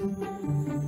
you